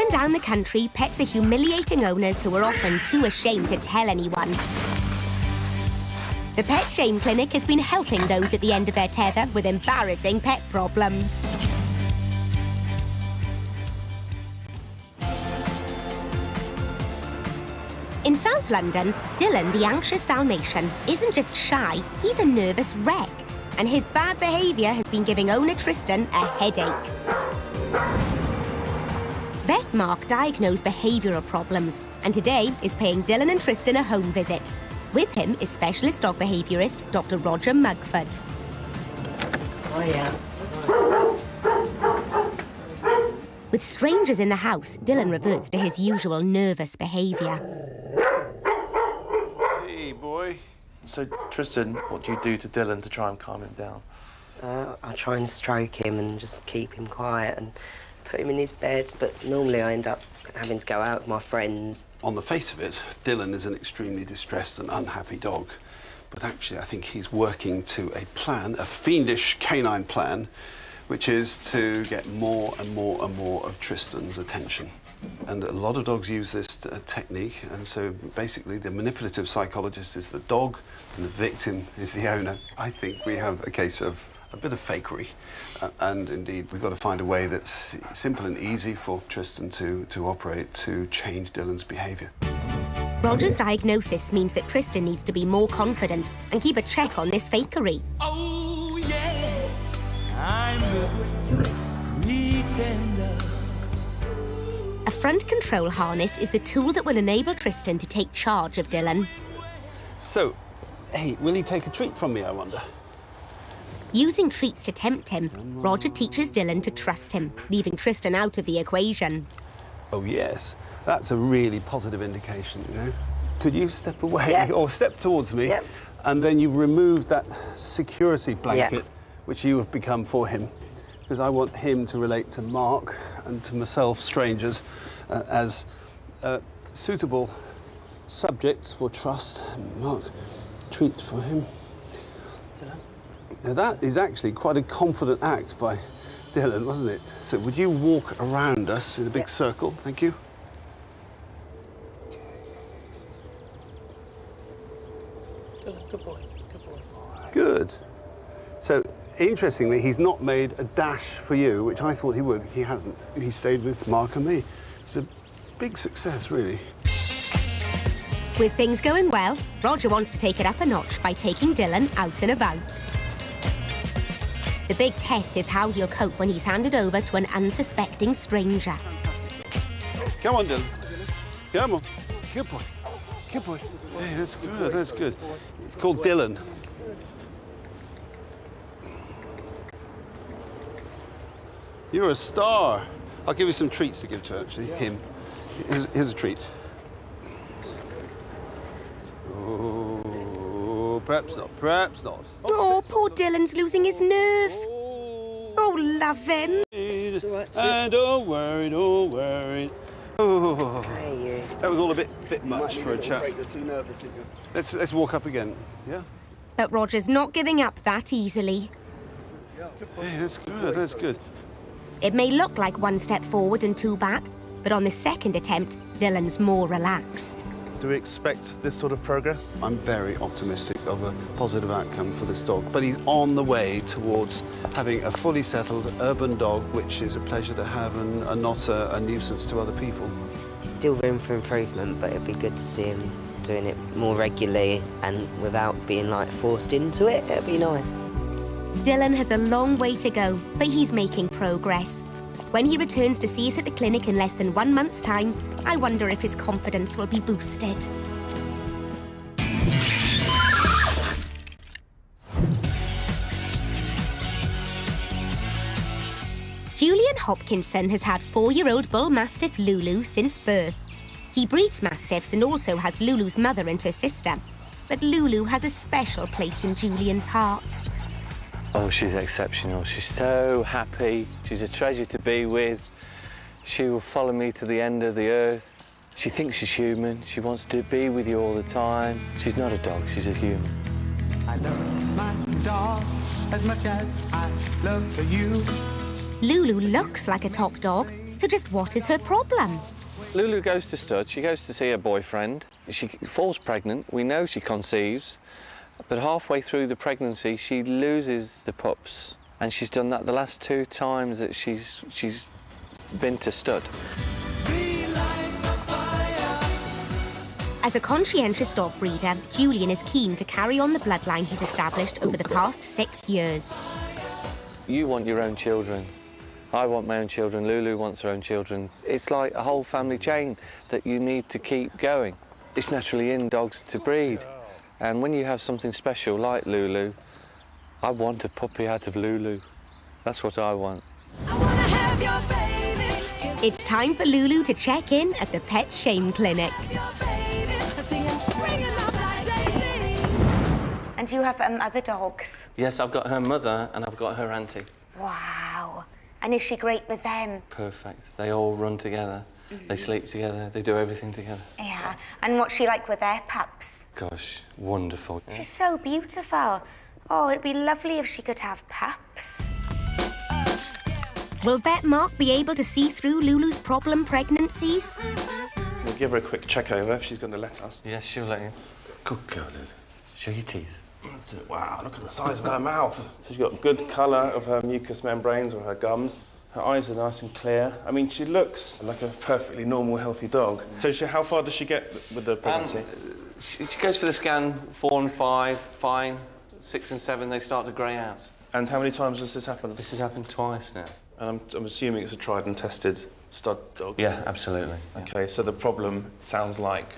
and down the country, pets are humiliating owners who are often too ashamed to tell anyone. The Pet Shame Clinic has been helping those at the end of their tether with embarrassing pet problems. In South London, Dylan, the anxious Dalmatian, isn't just shy, he's a nervous wreck. And his bad behaviour has been giving owner Tristan a headache. Vet Marc diagnosed behavioural problems and today is paying Dylan and Tristan a home visit. With him is specialist dog behaviourist Dr Roger Mugford. Oh, yeah. With strangers in the house, Dylan reverts to his usual nervous behaviour. Hey, boy. So, Tristan, what do you do to Dylan to try and calm him down? Uh, I try and stroke him and just keep him quiet and put him in his bed, but normally I end up having to go out with my friends. On the face of it, Dylan is an extremely distressed and unhappy dog. But actually, I think he's working to a plan, a fiendish canine plan, which is to get more and more and more of Tristan's attention. And a lot of dogs use this uh, technique, and so basically the manipulative psychologist is the dog and the victim is the owner. I think we have a case of a bit of fakery, uh, and indeed we've got to find a way that's simple and easy for Tristan to, to operate to change Dylan's behaviour. Roger's diagnosis means that Tristan needs to be more confident and keep a check on this fakery. Oh, yes, I'm the pretender. A front control harness is the tool that will enable Tristan to take charge of Dylan. So, hey, will he take a treat from me, I wonder? Using treats to tempt him, Roger teaches Dylan to trust him, leaving Tristan out of the equation. Oh, yes. That's a really positive indication, you know. Could you step away Yeah. or step towards me? Yep. And then you remove that security blanket, Yeah. which you have become for him. Because I want him to relate to Marc and to myself, strangers, uh, as uh, suitable subjects for trust. Marc, treat for him. Now that is actually quite a confident act by Dylan, wasn't it? So would you walk around us in a big circle? Thank you. Good boy, good boy. Good. So, interestingly, he's not made a dash for you, which I thought he would. He hasn't. He stayed with Marc and me. It's a big success, really. With things going well, Roger wants to take it up a notch by taking Dylan out and about. The big test is how he'll cope when he's handed over to an unsuspecting stranger. Come on, Dylan. Come on. Good boy. Good boy. Hey, that's good. That's good. It's called Dylan. You're a star. I'll give you some treats to give to actually him. Here's, here's a treat. Oh, perhaps not. Perhaps not. Oh, poor Dylan's losing his nerve. Oh, love him. and don't worry, don't worry. Oh, Hey, you. that was all a bit bit much for a chap. Let's let's walk up again. Yeah. But Roger's not giving up that easily. Hey, that's good. That's good. It may look like one step forward and two back, but on the second attempt, Dylan's more relaxed. Do we expect this sort of progress? I'm very optimistic of a positive outcome for this dog, but he's on the way towards having a fully settled urban dog, which is a pleasure to have and, and not a, a nuisance to other people. There's still room for improvement, but it'd be good to see him doing it more regularly and without being like forced into it. It'd be nice. Dylan has a long way to go, but he's making progress. When he returns to see us at the clinic in less than one month's time, I wonder if his confidence will be boosted. Julian Hopkinson has had four-year-old bull mastiff Lulu since birth. He breeds mastiffs and also has Lulu's mother and her sister. But Lulu has a special place in Julian's heart. Oh, she's exceptional. She's so happy. She's a treasure to be with. She will follow me to the end of the earth. She thinks she's human. She wants to be with you all the time. She's not a dog, she's a human. I love my dog as much as I love you. Lulu looks like a top dog, So just what is her problem? Lulu goes to stud, she goes to see her boyfriend, she falls pregnant, we know she conceives, but halfway through the pregnancy she loses the pups. And she's done that the last two times that she's, she's been to stud. As a conscientious dog breeder, Julian is keen to carry on the bloodline he's established over the past six years. You want your own children. I want my own children. Lulu wants her own children. It's like a whole family chain that you need to keep going. It's naturally in dogs to breed. And when you have something special like Lulu, I want a puppy out of Lulu. That's what I want. It's time for Lulu to check in at the Pet Shame Clinic. And you have um, other dogs? Yes, I've got her mother and I've got her auntie. Wow. And is she great with them? Perfect. They all run together. They mm-hmm. sleep together. They do everything together. Yeah. And what's she like with their pups? Gosh, wonderful. She's so beautiful. Oh, it'd be lovely if she could have pups. Will Vet Marc be able to see through Lulu's problem pregnancies? We'll give her a quick check over if she's going to let us. Yes, she'll let you. Good girl, Lulu. Show your teeth. That's it. Wow, look at the size of her mouth. So she's got good colour of her mucous membranes or her gums. Her eyes are nice and clear. I mean, she looks like a perfectly normal, healthy dog. So she, how far does she get with the pregnancy? Um, she, she goes for the scan, four and five, fine. Six and seven, they start to grey out. and how many times has this happened? This has happened twice now. And I'm, I'm assuming it's a tried and tested stud dog. Yeah, absolutely. Yeah. Okay, so the problem sounds like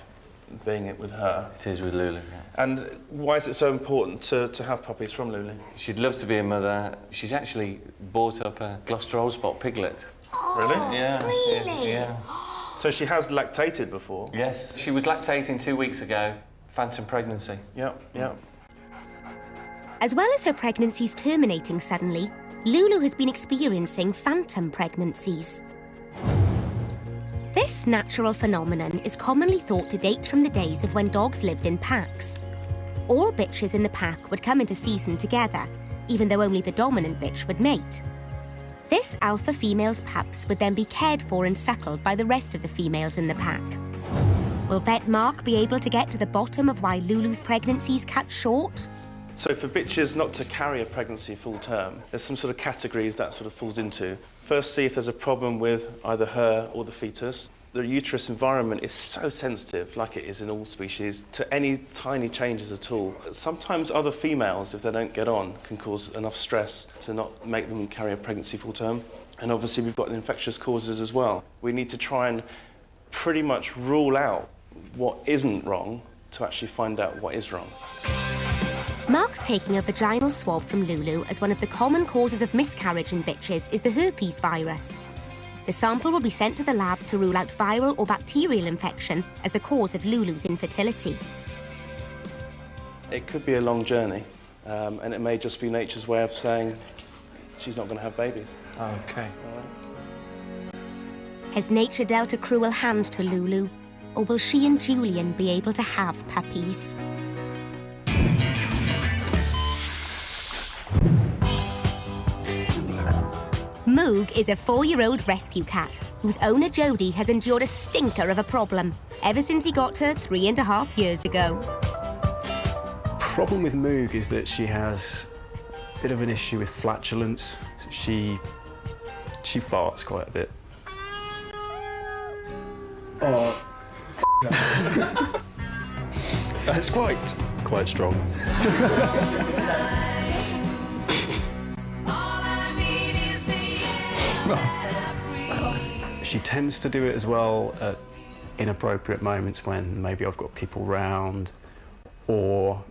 being it with her. It is with Lulu, yeah. And why is it so important to, to have puppies from Lulu? She'd love to be a mother. She's actually bought up a Gloucester Old Spot piglet. Oh, really? Yeah. really? Yeah. So she has lactated before? Yes. She was lactating two weeks ago. Phantom pregnancy. Yep, yep. As well as her pregnancies terminating suddenly, Lulu has been experiencing phantom pregnancies. This natural phenomenon is commonly thought to date from the days of when dogs lived in packs. All bitches in the pack would come into season together, even though only the dominant bitch would mate. This alpha female's pups would then be cared for and suckled by the rest of the females in the pack. Will Vet Marc be able to get to the bottom of why Lulu's pregnancies cut short? So for bitches not to carry a pregnancy full term, there's some sort of categories that sort of falls into. First, see if there's a problem with either her or the fetus. The uterus environment is so sensitive, like it is in all species, to any tiny changes at all. Sometimes other females, if they don't get on, can cause enough stress to not make them carry a pregnancy full term. And obviously we've got infectious causes as well. We need to try and pretty much rule out what isn't wrong to actually find out what is wrong. Marc's taking a vaginal swab from Lulu as one of the common causes of miscarriage in bitches is the herpes virus. The sample will be sent to the lab to rule out viral or bacterial infection as the cause of Lulu's infertility. It could be a long journey, um, and it may just be nature's way of saying she's not going to have babies. Okay. Has nature dealt a cruel hand to Lulu, or will she and Julian be able to have puppies? Moog is a four-year-old rescue cat whose owner Jody has endured a stinker of a problem ever since he got her three and a half years ago. problem with Moog is that she has a bit of an issue with flatulence. She she farts quite a bit. Oh. That's quite quite strong. she tends to do it as well at inappropriate moments when maybe I've got people round or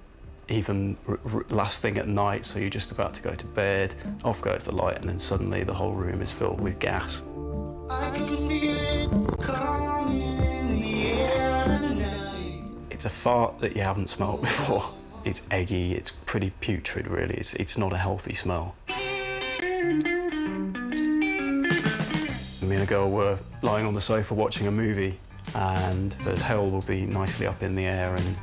even r- r- last thing at night, so you're just about to go to bed, off goes the light, and then suddenly the whole room is filled with gas. It's a fart that you haven't smelled before. It's eggy, it's pretty putrid, really. It's, it's not a healthy smell. Me and a girl were lying on the sofa watching a movie, and her tail will be nicely up in the air and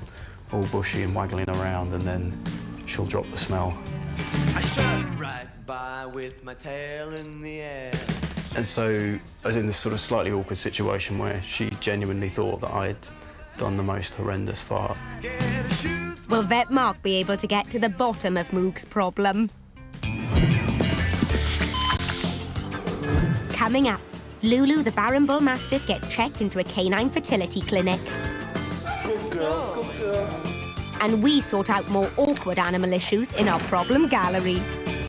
all bushy and waggling around, and then she'll drop the smell. I strut right by with my tail in the air. And so I was in this sort of slightly awkward situation where she genuinely thought that I'd done the most horrendous fart. Will vet Marc be able to get to the bottom of Moog's problem? Coming up, Lulu the Barren Bull Mastiff gets checked into a canine fertility clinic. Good girl, good girl. And we sort out more awkward animal issues in our problem gallery.